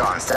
Recon